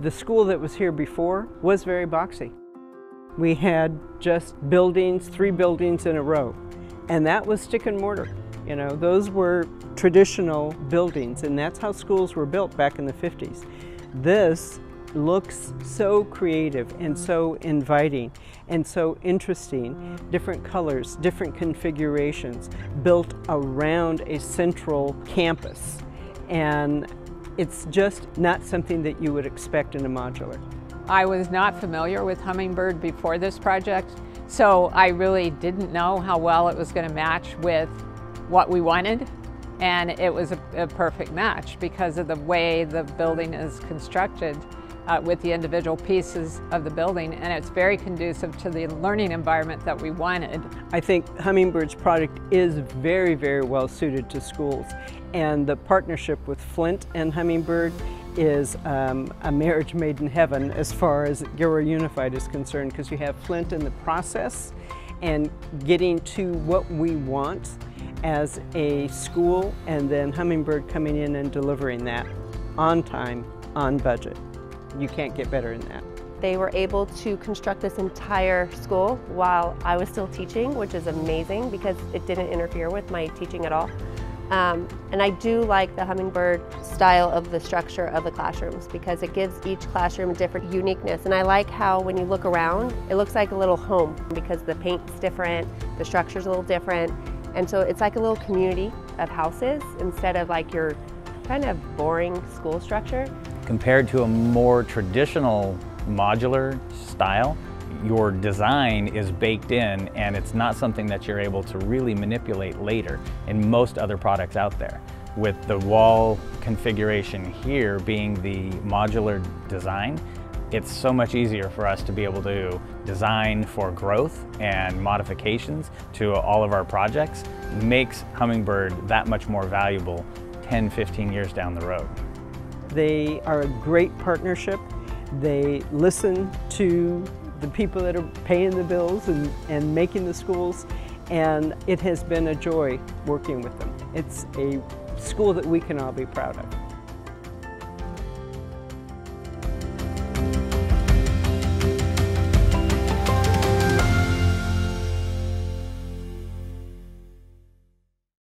The school that was here before was very boxy. We had just buildings, three buildings in a row, and that was stick and mortar. You know, those were traditional buildings, and that's how schools were built back in the 50s. This looks so creative and so inviting and so interesting. Different colors, different configurations, built around a central campus. And it's just not something that you would expect in a modular. I was not familiar with Hummingbird before this project, so I really didn't know how well it was going to match with what we wanted. And it was a, a perfect match because of the way the building is constructed uh, with the individual pieces of the building and it's very conducive to the learning environment that we wanted. I think Hummingbird's product is very, very well suited to schools and the partnership with Flint and Hummingbird is um, a marriage made in heaven as far as Gilroy Unified is concerned because you have Flint in the process and getting to what we want as a school and then Hummingbird coming in and delivering that on time, on budget. You can't get better than that. They were able to construct this entire school while I was still teaching, which is amazing because it didn't interfere with my teaching at all. Um, and I do like the Hummingbird style of the structure of the classrooms because it gives each classroom a different uniqueness. And I like how when you look around, it looks like a little home because the paint's different, the structure's a little different. And so it's like a little community of houses instead of like your kind of boring school structure. Compared to a more traditional modular style, your design is baked in and it's not something that you're able to really manipulate later in most other products out there. With the wall configuration here being the modular design, it's so much easier for us to be able to design for growth and modifications to all of our projects makes Hummingbird that much more valuable 10, 15 years down the road. They are a great partnership. They listen to the people that are paying the bills and, and making the schools, and it has been a joy working with them. It's a school that we can all be proud of.